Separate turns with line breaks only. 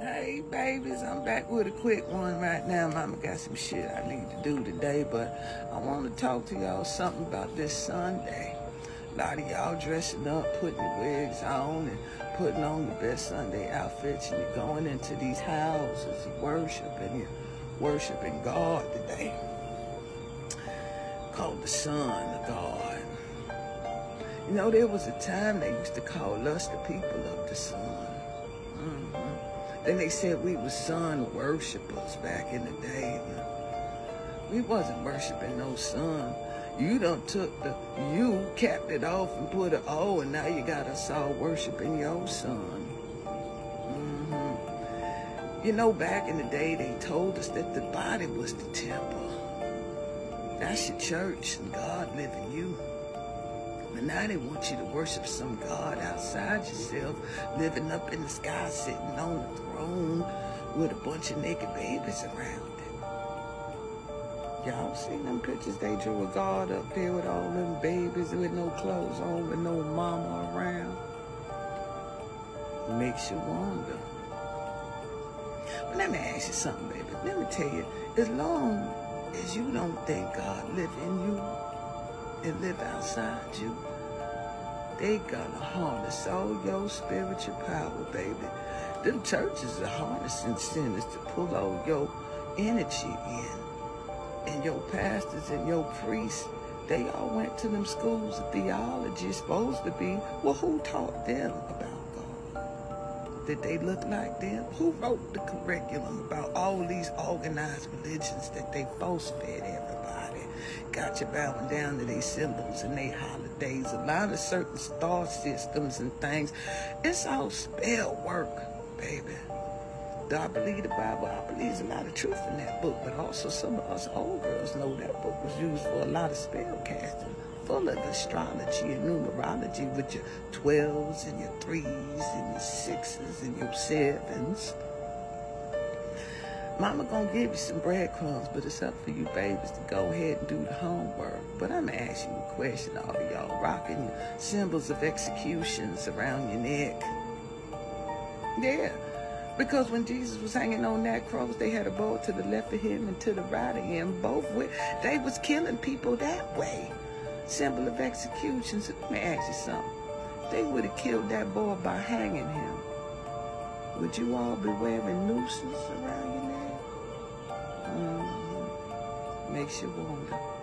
Hey, babies, I'm back with a quick one right now. Mama got some shit I need to do today, but I want to talk to y'all something about this Sunday. A lot of y'all dressing up, putting your wigs on, and putting on your best Sunday outfits, and you're going into these houses of worship, and you're worshiping God today. Called the Son of God. You know, there was a time they used to call us the people of the sun. Mm-hmm. Then they said we were sun worshipers back in the day. We wasn't worshiping no sun. You done took the you, capped it off and put an O, and now you got us all worshiping your son. Mm-hmm. You know, back in the day, they told us that the body was the temple. That's your church, and God living you. But now they want you to worship some God outside yourself, living up in the sky, sitting on the throne with a bunch of naked babies around. Y'all seen them pictures they drew a God up there with all them babies with no clothes on, with no mama around? Makes you wonder. But let me ask you something, baby. Let me tell you, as long as you don't think God live in you, and live outside you, they gonna harness all your spiritual power, baby. Them churches are harnessing sinners to pull all your energy in. And your pastors and your priests, they all went to them schools of theology, supposed to be. Well, who taught them about God? Did they look like them? Who wrote the curriculum about all these organized religions that they force fed everybody? Got you bowing down to these symbols and they holidays, a lot of certain star systems and things. It's all spell work, baby. Do I believe the Bible? I believe there's a lot of truth in that book, but also some of us old girls know that book was used for a lot of spell casting, full of astrology and numerology with your 12s and your 3s and your 6s and your 7s. Mama gonna give you some breadcrumbs, but it's up for you babies to go ahead and do the homework. But I'm gonna ask you a question, all y'all rocking symbols of executions around your neck. Yeah, because when Jesus was hanging on that cross, they had a bow to the left of him and to the right of him. Both way, they was killing people that way. Symbol of executions. Let me ask you something. They would have killed that boy by hanging him. Would you all be wearing nooses around your neck? Makes you wonder.